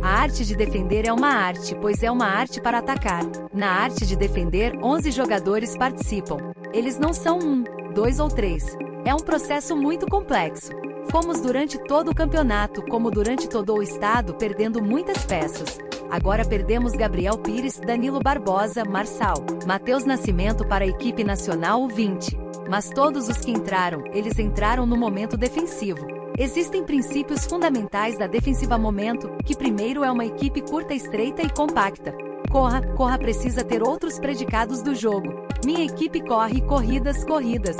A arte de defender é uma arte, pois é uma arte para atacar. Na arte de defender, 11 jogadores participam. Eles não são um, dois ou três. É um processo muito complexo. Fomos durante todo o campeonato, como durante todo o estado, perdendo muitas peças. Agora perdemos Gabriel Pires, Danilo Barbosa, Marçal, Matheus Nascimento para a equipe nacional 20. Mas todos os que entraram, eles entraram no momento defensivo. Existem princípios fundamentais da defensiva momento, que primeiro é uma equipe curta, estreita e compacta. Corra, corra precisa ter outros predicados do jogo. Minha equipe corre corridas, corridas.